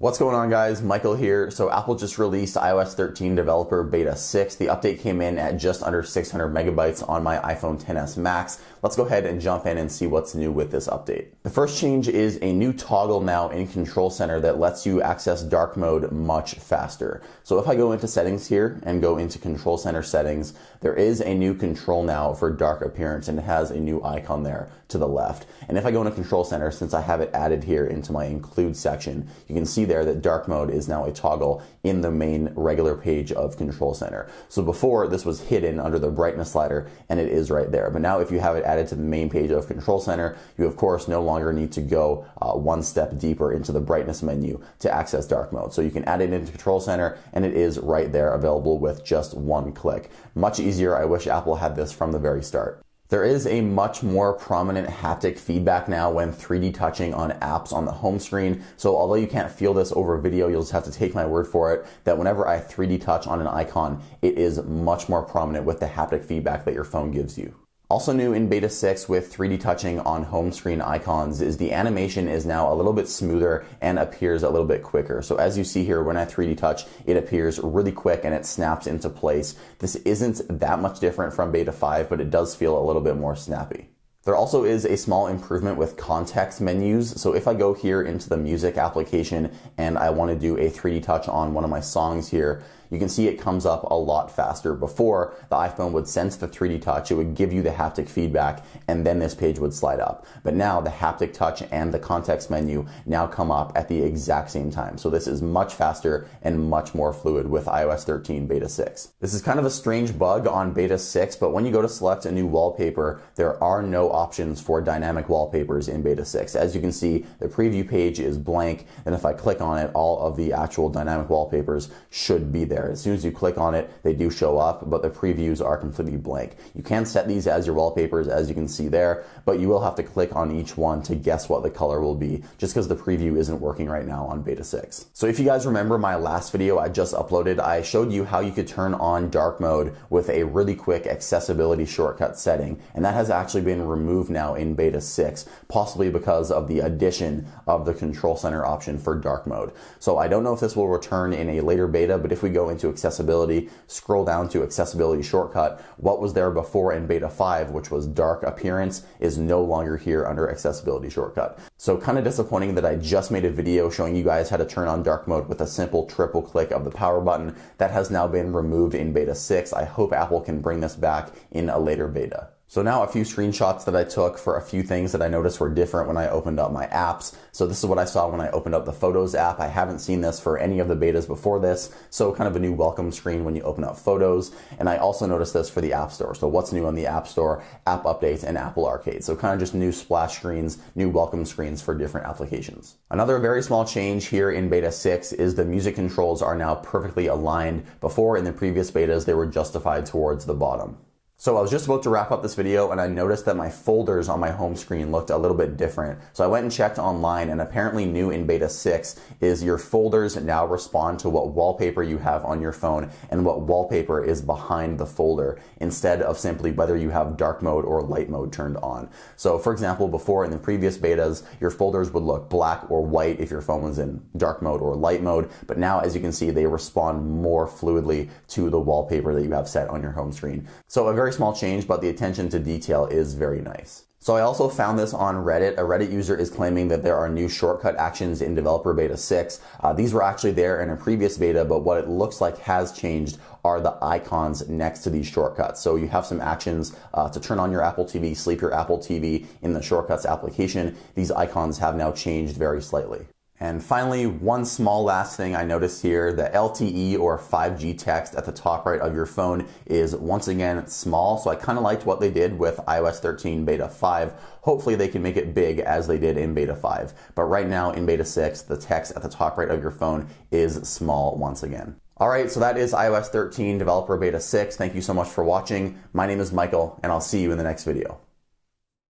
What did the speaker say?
What's going on guys? Michael here. So Apple just released iOS 13 Developer Beta 6. The update came in at just under 600 megabytes on my iPhone XS Max. Let's go ahead and jump in and see what's new with this update. The first change is a new toggle now in Control Center that lets you access dark mode much faster. So if I go into settings here and go into Control Center settings, there is a new control now for dark appearance and it has a new icon there to the left. And if I go into Control Center, since I have it added here into my include section, you can see there that dark mode is now a toggle in the main regular page of Control Center. So before this was hidden under the brightness slider and it is right there. But now if you have it added to the main page of Control Center, you of course no longer need to go uh, one step deeper into the brightness menu to access dark mode. So you can add it into Control Center and it is right there available with just one click. Much easier. I wish Apple had this from the very start. There is a much more prominent haptic feedback now when 3D touching on apps on the home screen. So although you can't feel this over video, you'll just have to take my word for it that whenever I 3D touch on an icon, it is much more prominent with the haptic feedback that your phone gives you. Also new in beta 6 with 3D touching on home screen icons is the animation is now a little bit smoother and appears a little bit quicker. So as you see here, when I 3D touch, it appears really quick and it snaps into place. This isn't that much different from beta 5, but it does feel a little bit more snappy. There also is a small improvement with context menus. So if I go here into the music application and I want to do a 3D touch on one of my songs here, you can see it comes up a lot faster. Before, the iPhone would sense the 3D touch, it would give you the haptic feedback, and then this page would slide up. But now the haptic touch and the context menu now come up at the exact same time. So this is much faster and much more fluid with iOS 13 Beta 6. This is kind of a strange bug on Beta 6, but when you go to select a new wallpaper, there are no options for dynamic wallpapers in Beta 6. As you can see, the preview page is blank, and if I click on it, all of the actual dynamic wallpapers should be there there. As soon as you click on it, they do show up, but the previews are completely blank. You can set these as your wallpapers, as you can see there, but you will have to click on each one to guess what the color will be, just because the preview isn't working right now on beta 6. So if you guys remember my last video I just uploaded, I showed you how you could turn on dark mode with a really quick accessibility shortcut setting, and that has actually been removed now in beta 6, possibly because of the addition of the control center option for dark mode. So I don't know if this will return in a later beta, but if we go into accessibility, scroll down to accessibility shortcut. What was there before in beta 5, which was dark appearance, is no longer here under accessibility shortcut. So kind of disappointing that I just made a video showing you guys how to turn on dark mode with a simple triple click of the power button. That has now been removed in beta 6. I hope Apple can bring this back in a later beta. So now a few screenshots that I took for a few things that I noticed were different when I opened up my apps. So this is what I saw when I opened up the Photos app. I haven't seen this for any of the betas before this. So kind of a new welcome screen when you open up Photos. And I also noticed this for the App Store. So what's new on the App Store, app updates, and Apple Arcade. So kind of just new splash screens, new welcome screens for different applications. Another very small change here in beta 6 is the music controls are now perfectly aligned. Before in the previous betas, they were justified towards the bottom. So I was just about to wrap up this video and I noticed that my folders on my home screen looked a little bit different. So I went and checked online and apparently new in beta 6 is your folders now respond to what wallpaper you have on your phone and what wallpaper is behind the folder instead of simply whether you have dark mode or light mode turned on. So for example, before in the previous betas, your folders would look black or white if your phone was in dark mode or light mode. But now as you can see, they respond more fluidly to the wallpaper that you have set on your home screen. So a very very small change, but the attention to detail is very nice. So I also found this on Reddit. A Reddit user is claiming that there are new shortcut actions in developer beta 6. Uh, these were actually there in a previous beta, but what it looks like has changed are the icons next to these shortcuts. So you have some actions uh, to turn on your Apple TV, sleep your Apple TV in the shortcuts application. These icons have now changed very slightly. And finally, one small last thing I noticed here, the LTE or 5G text at the top right of your phone is once again small. So I kind of liked what they did with iOS 13 beta 5. Hopefully they can make it big as they did in beta 5. But right now in beta 6, the text at the top right of your phone is small once again. All right, so that is iOS 13 developer beta 6. Thank you so much for watching. My name is Michael and I'll see you in the next video.